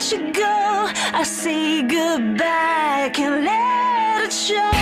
let you go. I say goodbye, can't let it show.